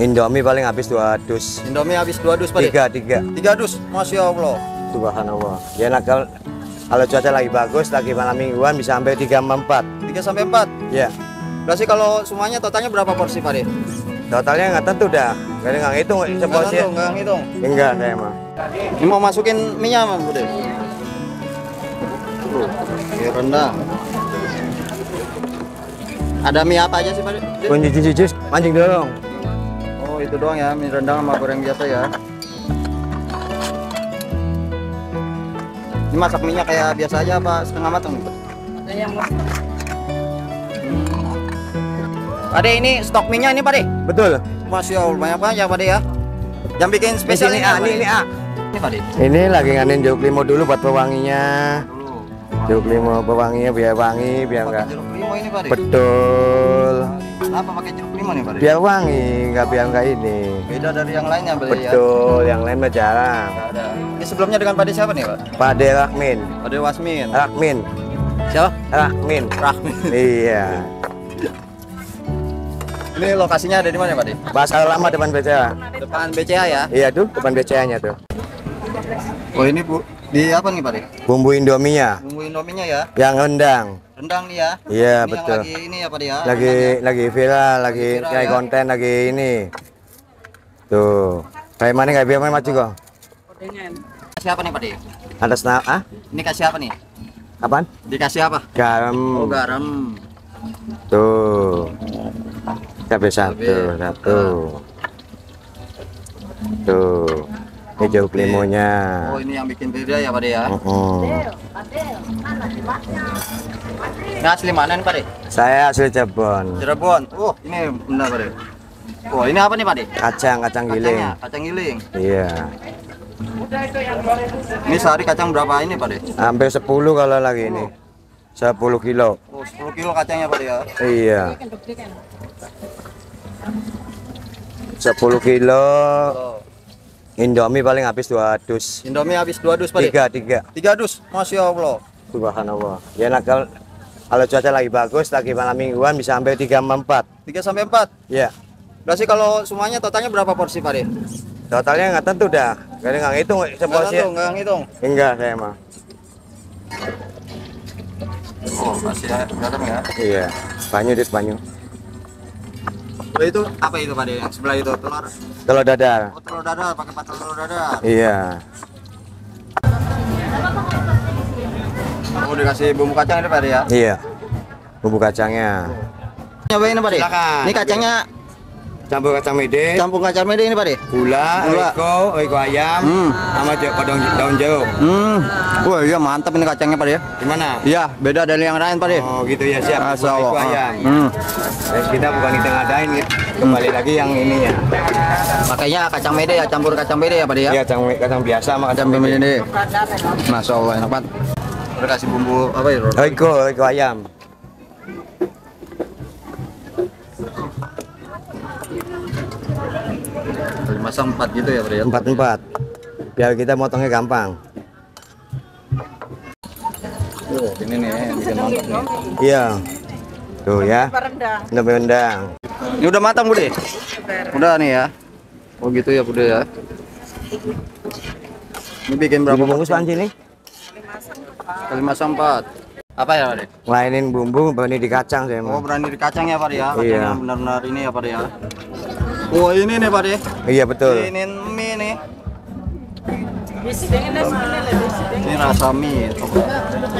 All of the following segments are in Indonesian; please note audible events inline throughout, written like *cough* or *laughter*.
Indomie paling habis dua dus. Indomie habis dua dus, Pak. Tiga, tiga. Tiga dus, Masya Allah. Subhanallah. Ya nah, kalau, kalau cuaca lagi bagus, lagi malam mingguan bisa sampai tiga sama empat. Tiga sampai empat. Ya. Berarti kalau semuanya totalnya berapa porsi, Pak? Totalnya nggak tentu dah. Nggak ada nggak hitung seporsi. ngitung, enggak ngitung. Enggak saya mah. Ini mau masukin minyak, Mas, Bude. Rendang. Ada mie apa aja sih, Pak? Kunci cuci mancing dulu. Itu doang ya, mie rendang sama goreng biasa ya. Ini masak minyak kayak biasa aja apa setengah matang nih, Pak? Ade ini stok minyak ini Pak De. Betul. Masya Allah banyak banyak Pak De ya. Yang bikin spesial Ini ini A, apa, ini, ini A. Ini Pak De. Ini lagi nganin jeruk limau dulu buat pewanginya. Jeruk limau pewanginya biar wangi, biar enggak. jeruk limau ini. Betul. Kenapa pakai jeruk limau nih Pak? Biar wangi, nggak biar nggak ini. Beda dari yang lainnya Pak De ya. Betul, yang lain mah jarang. Nggak ada. Ini sebelumnya dengan Pak siapa nih Pak? Pade Rakmin, Pak De Wasmin. Rakmin, Siapa? Rakmin. Rahmi. *laughs* Iya. Ini lokasinya ada di mana Pak De? Pasar lama depan BCA. Depan BCA ya. Iya tuh, depan BCA-nya tuh. Oh ini Bu, di apa nih Pak De? Bumbu Indominya Bumbu Indominya ya. yang rendang. Rendang nih ya. Iya, Ini betul. Yang lagi ini ya Pak De ya. Lagi rendang ya. lagi viral, lagi viral, kayak ya. konten lagi ini. Tuh. Kayak mana kayak biar maju kok. Kasih apa nih Pak De? Atas nama ah? Ini kasih apa nih? Apaan? Dikasih apa? Garam. Oh garam. Tuh. Cabai satu, Cabai. satu. Tuh. Ini jeruk limonya. Oh ini yang bikin beda ya Pak ya. Mm-mm. Ini asli mana nih Pak? Saya asli Cirebon. Cirebon. Oh ini benar Pak. Oh ini apa nih Pak? Kacang, kacang giling. Kacangnya, kacang giling. Iya. Ini sehari kacang berapa ini Pak? Hampir 10 kalau lagi ini. 10 kilo. Oh 10 kilo kacangnya Pak ya. Iya. 10 kilo Oh. Indomie paling habis dua dus. Indomie habis dua dus De? Tiga, tiga. Tiga dus. Masya Allah. Subhanallah. Ya nah, kalau, kalau cuaca lagi bagus, lagi malam mingguan bisa sampai tiga empat. Tiga sampai empat. Ya. Berarti kalau semuanya totalnya berapa porsi Pak De? Totalnya nggak tentu dah. Nggak ada nggak hitung Nggak seporsi. tahu, nggak ngitung. Enggak saya mah. Oh masih garam ya. Iya. Banyu di banyu. Oh, itu apa itu Pak De? Yang sebelah itu telur. Telur dadar. Oh telur dadar, pakai pakai telur dadar. Iya. Oh dikasih bumbu kacang ini Pak De ya? Iya. Bumbu kacangnya. Nyobain Pak De? Silakan. Ini kacangnya Campur kacang mede, campur kacang mede ini Pak De? gula, Gula. riko, riko ayam, Hmm. sama daun, daun jeruk. Hmm. Wah iya mantap ini kacangnya Pak De. Gimana? Iya beda dari yang lain Pak De. Oh gitu ya siap. Buat riko ayam. Hmm. Terus kita bukan kita ngadain ya. Kembali lagi yang ini ya. Makanya kacang mede ya campur kacang mede ya Pak De ya? Iya, kacang kacang biasa sama Kacang kacang mede. Masya Allah enak banget. Udah kasih bumbu apa ya? Riko, riko ayam. Sampai empat gitu ya Pak De ya? Empat empat. Biar kita motongnya gampang. Oh, ini nih yang bikin mantap nih. Iya. Tuh ya. Udah rendang. Ini udah matang Bude? Udah nih ya. Oh gitu ya Bude ya. Ini bikin berapa bungkus sih ini? Lima sampai empat. Apa ya Pak De? Lainin bumbu, berani di kacang saya Oh berani di kacang ya Pak ya? Kacang Iya. benar-benar ini ya Pak De ya? Oh ini nih Pak De. Iya betul. Ini mie nih. Ini rasa mie.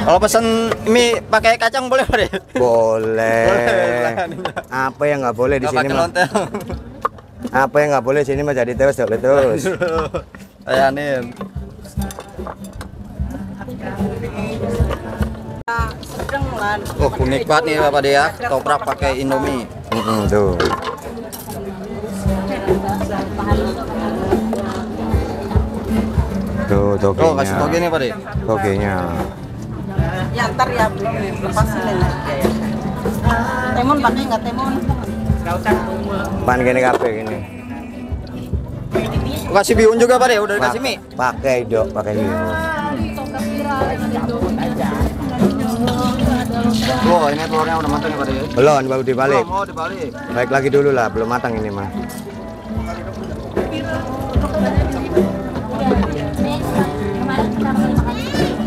Kalau pesan mie pakai kacang boleh Pak De? Boleh. Boleh. Apa yang nggak boleh di sini mah? Apa yang nggak boleh di sini mah jadi terus, boleh terus. *laughs* Ayanin. Oh unik banget nih Bapak De ya. Toprak pakai Indomie. Mm-mm, tuh. Tuh, Oh kasih toge togenya. nih Pak De. Togenya. Ya ntar ya lepasin ini. Temon pakai nggak temon? Pan gini kape gini. Kasih bihun juga Pak De. Udah dikasih mie. Pakai dok, pakai ini. Wah ini telurnya udah matang ya Pak De. Belum, baru dibalik. Belum, oh dibalik. Baik lagi dulu lah, belum matang ini mah.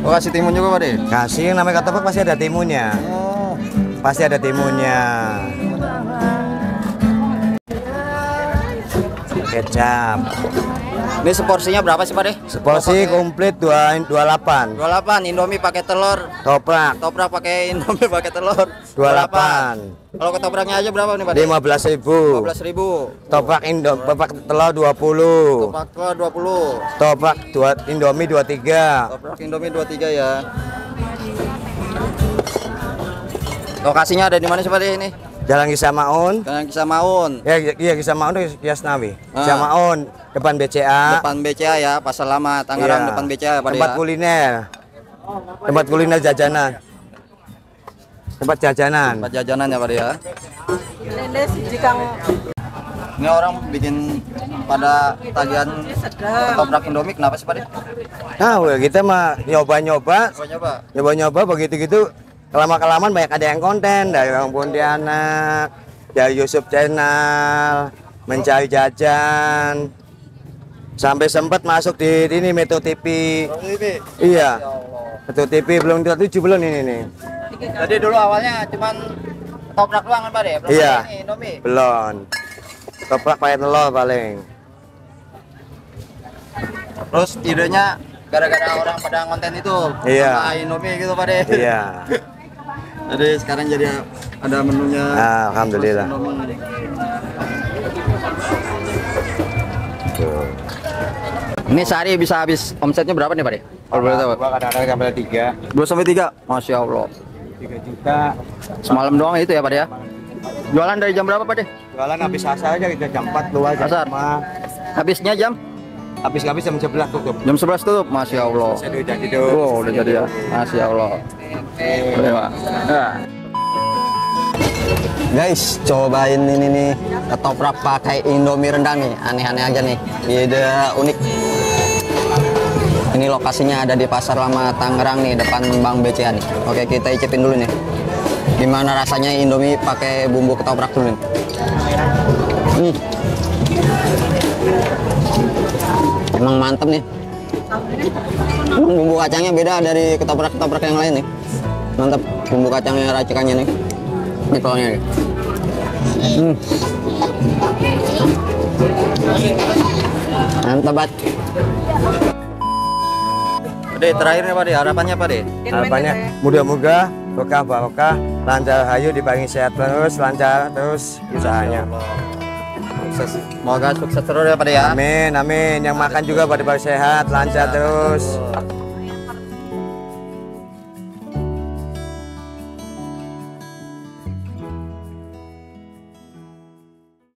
Oh, kasih timun juga Pak De. Kasih yang namanya ketoprak pasti ada timunnya. Oh. Pasti ada timunnya. Kecap. Ini seporsinya berapa sih Pak De? Seporsi komplit 2 28. 28 Indomie pakai telur, Toprak ketoprak pakai Indomie pakai telur. 28. Kalau ketopraknya aja berapa nih Pak De? 15.000. 15 ribu. Toprak Indo, toprak telur 20. Ketoprak telur 20. Toprak dua Indomie 23. Toprak Indomie 23 ya. Lokasinya ada di mana sih Pak De ini? Jalan Kisah Maun. Jalan Kisah Maun, Ya, iya Kisah Maun itu Kias Nawi. Ah. Kisah Maun depan BCA. depan BCA ya, Pasar Lama Tangerang Iya. depan BCA Pak De Tempat ya. kuliner. Tempat kuliner jajanan. Tempat jajanan. Tempat jajanan ya Pak ya. Lele siji kang Ini orang bikin pada tagihan ketoprak Indomie kenapa sih Pak? Nah, kita mah nyoba-nyoba, nyoba-nyoba begitu gitu. Kelama kelamaan banyak ada yang konten dari orang Pontianak, dari Yusuf Channel, mencari jajan, sampai sempat masuk di ini Metro TV. Iya, Metro TV belum tujuh belum ini nih. Jadi dulu awalnya cuman ketoprak doang kan Pak De? Belum Iya. ini. Belum. Toprak pakai telur paling. Terus idenya gara-gara orang pada konten itu Iya. sama Indomie gitu Pak De. Iya. *laughs* Jadi sekarang jadi ada menunya. Nah, Alhamdulillah. Tuh. Ini sehari bisa habis omsetnya berapa nih Pak De? Kalau boleh tahu. Kadang-kadang sampai tiga, 2 sampai 3. Masya Allah. tiga juta. Semalam doang itu ya Pak De ya? Jualan dari jam berapa Pak De? Jualan habis asar aja kita jam 4 keluar Asar. 5. Habisnya jam? Habis habis jam 11 tutup. Jam 11 tutup. Masya Allah. Saya udah jadi tuh. Oh, udah jadi ya. Masya Allah. Boleh, Pak. Ya. Guys, cobain ini nih ketoprak pakai Indomie rendang nih. Aneh-aneh aja nih. Ide unik. Ini lokasinya ada di Pasar Lama Tangerang nih, depan Bank BCA nih. Oke, kita icipin dulu nih. Gimana rasanya Indomie pakai bumbu ketoprak dulu nih. Hmm. Emang mantep nih. Emang bumbu kacangnya beda dari ketoprak-ketoprak yang lain nih. Mantap bumbu kacangnya racikannya nih. Ini telurnya nih. Hmm. Mantap banget. Terakhir nih Pade, harapannya Pade. Harapannya mudah-mudah berkah barokah, lancar hayu dipangi sehat terus, lancar terus usahanya. Sukses. Semoga sukses terus ya Pade ya. Amin, amin. Yang makan juga pada pada sehat, lancar. Terus.